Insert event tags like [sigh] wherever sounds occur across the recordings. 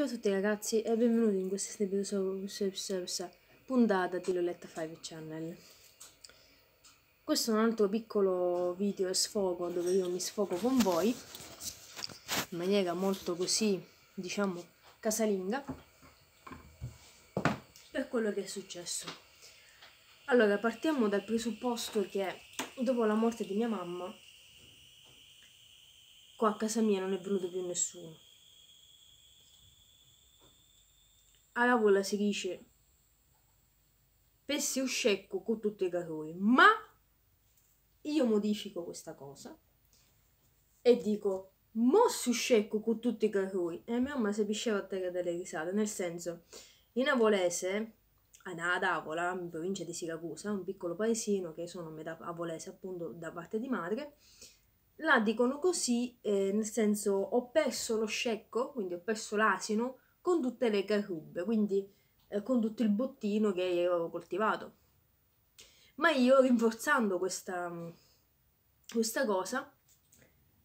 Ciao a tutti ragazzi e benvenuti in questa puntata di Loletta 5 Channel. Questo è un altro piccolo video sfogo dove io mi sfogo con voi in maniera molto così, diciamo, casalinga per quello che è successo. Allora, partiamo dal presupposto che dopo la morte di mia mamma qua a casa mia non è venuto più nessuno a tavola si dice pessi uscecco con tutti i catori ma io modifico questa cosa e dico mossi uscecco con tutti i catori e mia mamma si pisceva a terra delle risate nel senso in avolese a Tavola, in provincia di Siracusa, un piccolo paesino che sono metà avolese appunto da parte di madre, la dicono così, eh, nel senso ho perso lo scecco, quindi ho perso l'asino, con tutte le carrube, quindi eh, con tutto il bottino che avevo coltivato. Ma io rinforzando questa, questa cosa,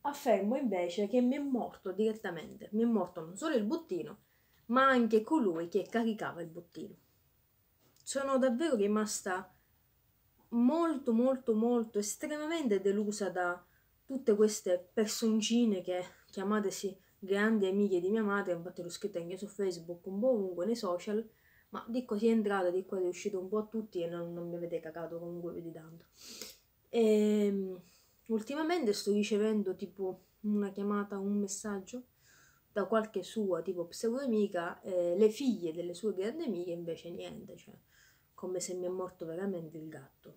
affermo invece che mi è morto direttamente, mi è morto non solo il bottino, ma anche colui che caricava il bottino. Sono davvero rimasta molto molto molto estremamente delusa da tutte queste personcine che chiamatesi grandi amiche di mia madre, infatti l'ho scritta anche su Facebook, un po' ovunque nei social, ma di così è entrata, di qua è uscito un po' a tutti e non, non mi avete cagato comunque più di tanto. E, ehm, ultimamente sto ricevendo tipo una chiamata, un messaggio da qualche sua tipo pseudo-amica, eh, le figlie delle sue grandi amiche invece niente, cioè come se mi è morto veramente il gatto.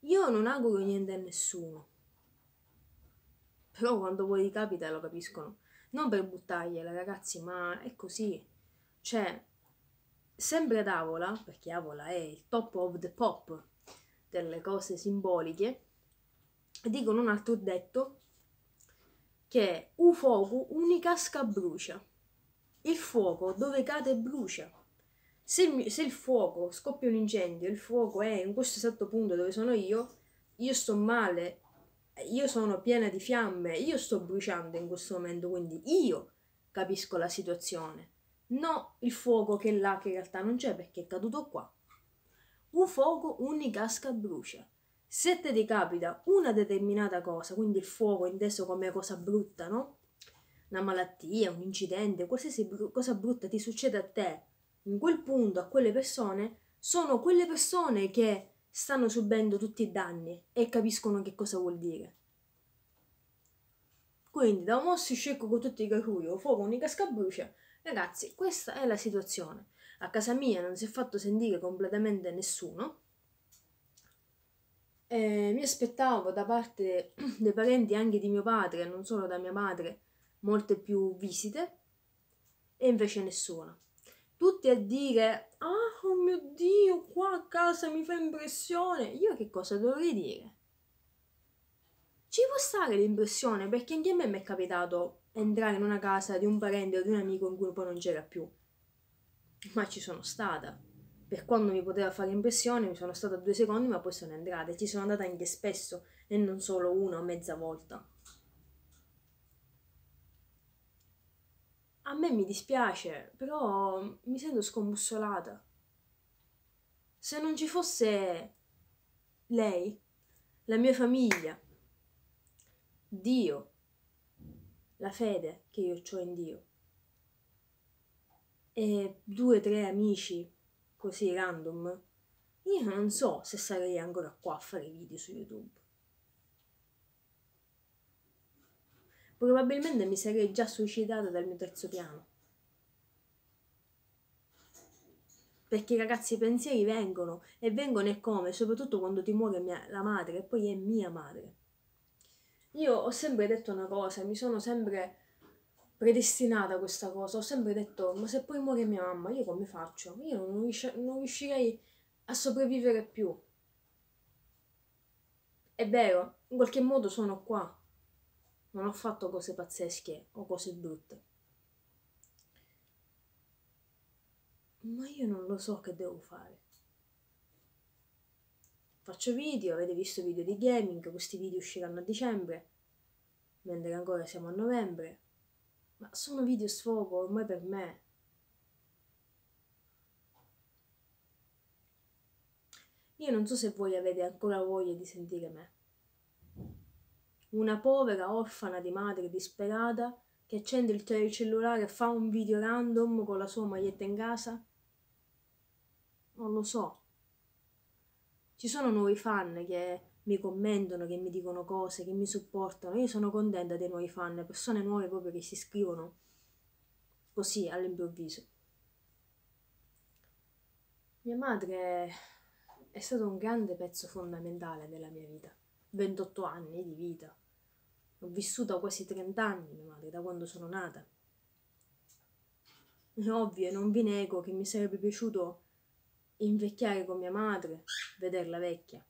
Io non auguro niente a nessuno, però quando poi capita lo capiscono. Non per buttargliela, ragazzi, ma è così. Cioè, sempre ad Avola, perché Avola è il top of the pop delle cose simboliche, dicono un altro detto che un fuoco unica brucia. Il fuoco dove cade brucia. Se il, se il fuoco scoppia un incendio, il fuoco è in questo esatto punto dove sono io, io sto male io sono piena di fiamme, io sto bruciando in questo momento, quindi io capisco la situazione. No il fuoco che è là, che in realtà non c'è perché è caduto qua. Un fuoco, ogni casca brucia. Se ti capita una determinata cosa, quindi il fuoco inteso come cosa brutta, no? Una malattia, un incidente, qualsiasi br- cosa brutta ti succede a te, in quel punto, a quelle persone, sono quelle persone che stanno subendo tutti i danni e capiscono che cosa vuol dire. Quindi da un mossi scecco con tutti i caruri o fuoco unica scabrucia, ragazzi, questa è la situazione. A casa mia non si è fatto sentire completamente nessuno. E mi aspettavo da parte [clears throat] dei parenti anche di mio padre, non solo da mia madre, molte più visite, e invece nessuna. Tutti a dire, ah, oh mio Dio, qua a casa mi fa impressione. Io che cosa dovrei dire? Ci può stare l'impressione, perché anche a me mi è capitato entrare in una casa di un parente o di un amico in cui poi non c'era più. Ma ci sono stata. Per quando mi poteva fare impressione, mi sono stata due secondi, ma poi sono entrata. E ci sono andata anche spesso, e non solo una o mezza volta. A me mi dispiace, però mi sento scombussolata se non ci fosse lei, la mia famiglia, Dio, la fede che io ho in Dio e due o tre amici così random, io non so se sarei ancora qua a fare video su YouTube. Probabilmente mi sarei già suicidata dal mio terzo piano. Perché ragazzi i pensieri vengono e vengono e come, soprattutto quando ti muore mia, la madre e poi è mia madre. Io ho sempre detto una cosa, mi sono sempre predestinata a questa cosa, ho sempre detto ma se poi muore mia mamma io come faccio? Io non, riusci- non riuscirei a sopravvivere più. È vero, in qualche modo sono qua, non ho fatto cose pazzesche o cose brutte. ma io non lo so che devo fare. Faccio video, avete visto video di gaming, questi video usciranno a dicembre, mentre ancora siamo a novembre. Ma sono video sfogo ormai per me. Io non so se voi avete ancora voglia di sentire me. Una povera orfana di madre disperata che accende il cellulare e fa un video random con la sua maglietta in casa? Non lo so. Ci sono nuovi fan che mi commentano, che mi dicono cose, che mi supportano. Io sono contenta dei nuovi fan, persone nuove proprio che si iscrivono così all'improvviso. Mia madre è stato un grande pezzo fondamentale della mia vita. 28 anni di vita. Ho vissuto quasi 30 anni, mia madre, da quando sono nata. È ovvio, non vi nego che mi sarebbe piaciuto invecchiare con mia madre, vederla vecchia.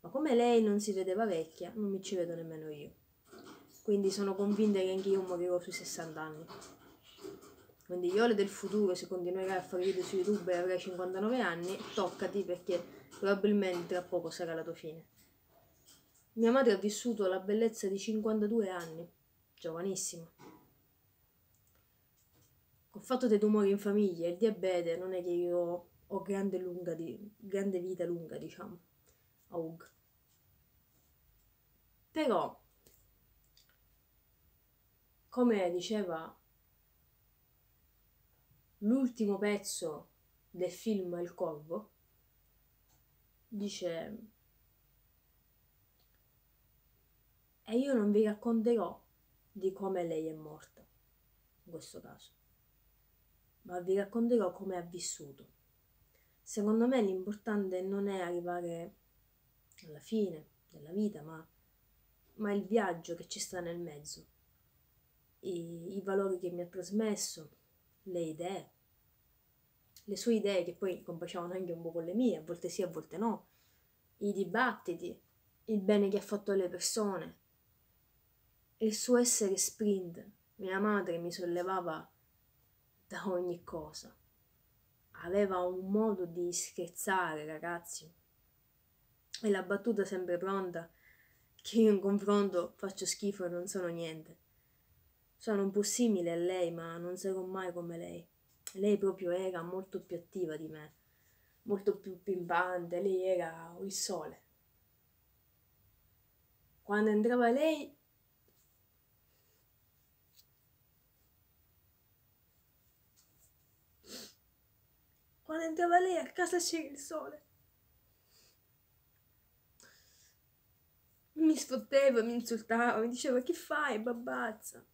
Ma come lei non si vedeva vecchia, non mi ci vedo nemmeno io. Quindi sono convinta che anche io morirò sui 60 anni. Quindi Iole del futuro, se continuerai a fare video su YouTube e avrai 59 anni, toccati perché probabilmente tra poco sarà la tua fine. Mia madre ha vissuto la bellezza di 52 anni, giovanissima. Ho fatto dei tumori in famiglia, il diabete, non è che io ho grande, lunga di, grande vita lunga, diciamo. Aug. Però, come diceva l'ultimo pezzo del film Il Corvo, dice e io non vi racconterò di come lei è morta, in questo caso, ma vi racconterò come ha vissuto. Secondo me l'importante non è arrivare alla fine della vita, ma, ma il viaggio che ci sta nel mezzo, I, i valori che mi ha trasmesso, le idee, le sue idee che poi combaciavano anche un po' con le mie, a volte sì, a volte no, i dibattiti, il bene che ha fatto alle persone, il suo essere sprint. Mia madre mi sollevava da ogni cosa aveva un modo di scherzare, ragazzi. E la battuta sempre pronta, che io in confronto faccio schifo e non sono niente. Sono un po' simile a lei, ma non sarò mai come lei. Lei proprio era molto più attiva di me, molto più pimpante, lei era il sole. Quando entrava lei Quando entrava lei a casa c'era il sole. Mi sfotteva, mi insultava, mi diceva che fai, babazza?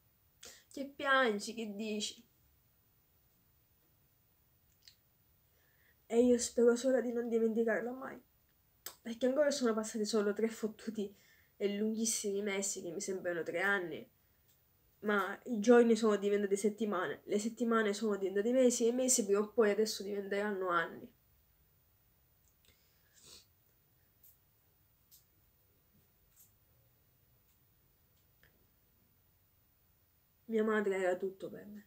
Che piangi, che dici? E io spero solo di non dimenticarla mai. Perché ancora sono passati solo tre fottuti e lunghissimi mesi, che mi sembrano tre anni ma i giorni sono diventati settimane, le settimane sono diventate mesi e i mesi prima o poi adesso diventeranno anni. Mia madre era tutto per me.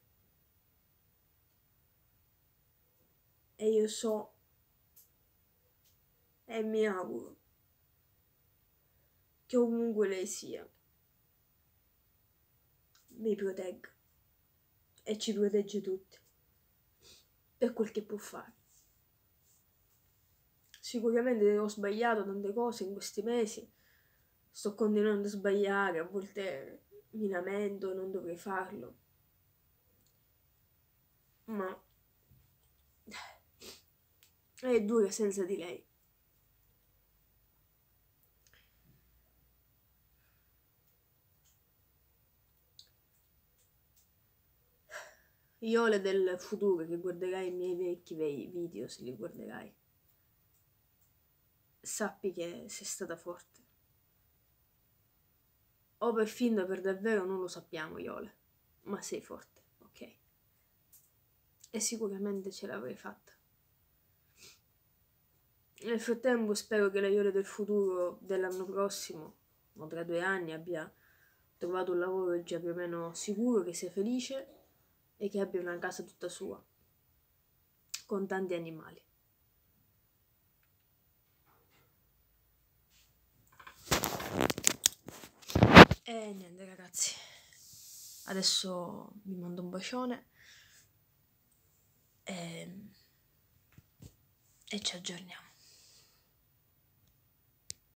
E io so e mi auguro che ovunque lei sia mi protegga e ci protegge tutti per quel che può fare. Sicuramente ho sbagliato tante cose in questi mesi, sto continuando a sbagliare, a volte mi lamento, non dovrei farlo, ma è dura senza di lei. Iole del futuro che guarderai i miei vecchi video se li guarderai. Sappi che sei stata forte. O per finta o per davvero non lo sappiamo, Iole, ma sei forte, ok? E sicuramente ce l'avrei fatta. Nel frattempo spero che la Iole del futuro dell'anno prossimo, o tra due anni, abbia trovato un lavoro già più o meno sicuro, che sia felice e che abbia una casa tutta sua, con tanti animali. E niente ragazzi, Adesso vi mando un bacione e, e ci aggiorniamo.